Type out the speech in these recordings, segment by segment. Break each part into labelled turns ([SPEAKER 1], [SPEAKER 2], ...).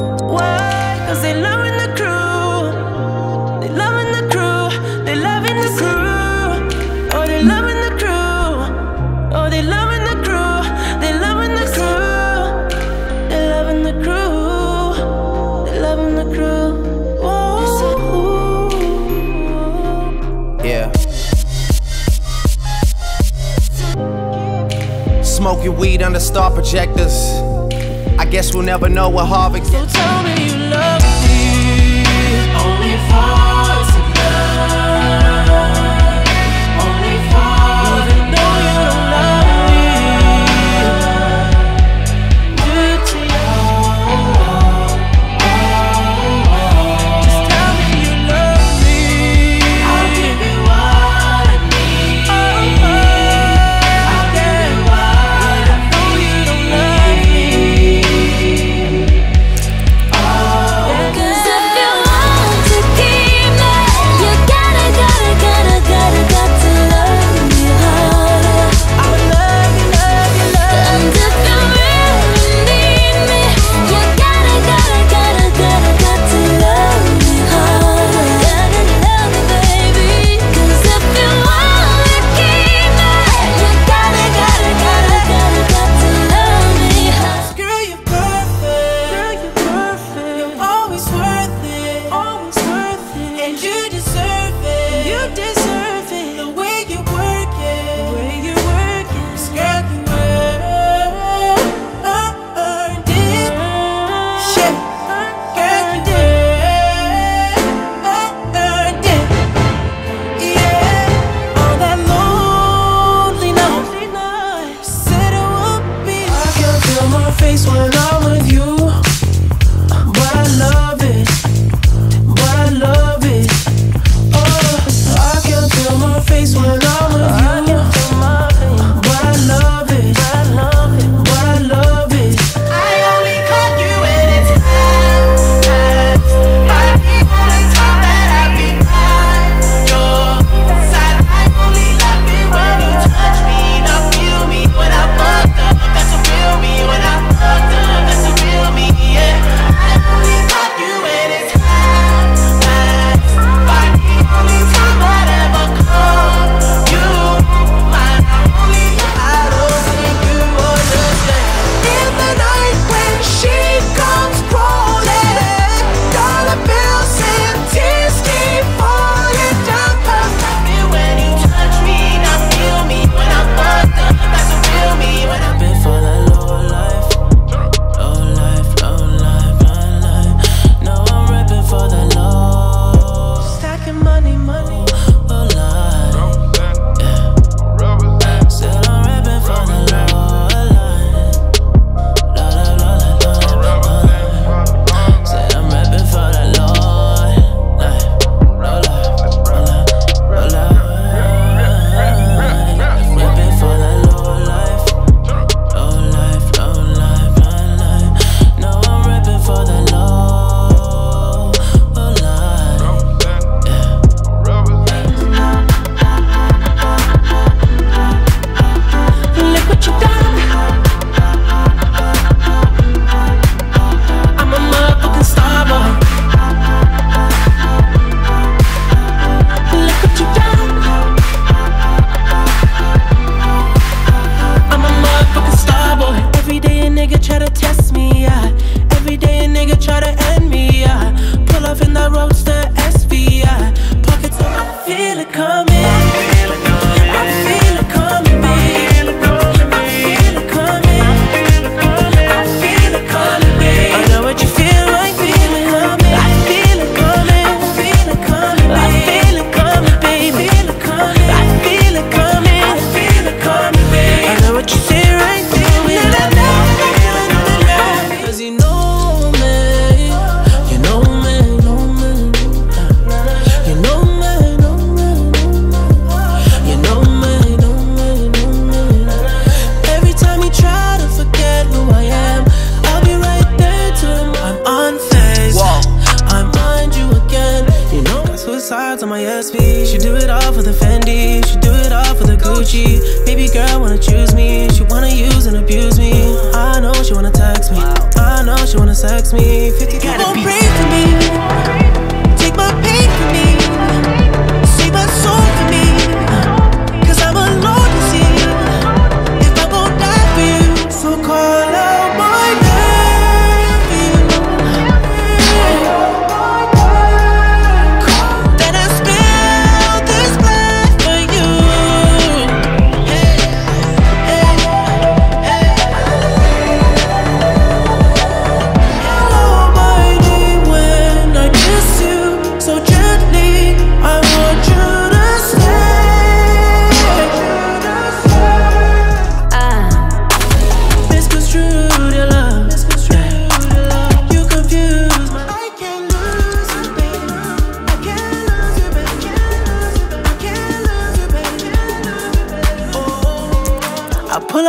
[SPEAKER 1] Why? Cause they loving the crew. They loving the crew. They loving the crew. Oh, they loving the crew. Oh, they loving the crew. They loving the crew. They loving the crew. They loving the crew. Oh.
[SPEAKER 2] Yeah. Smoking weed under star projectors guess we'll never know what happened.
[SPEAKER 1] So tell me you love me only for.
[SPEAKER 3] wanna sex me.
[SPEAKER 1] 50
[SPEAKER 4] gotta be.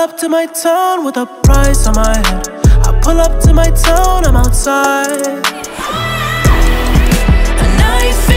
[SPEAKER 1] up to my town with a price on my head. I pull up to my town, I'm outside. A knife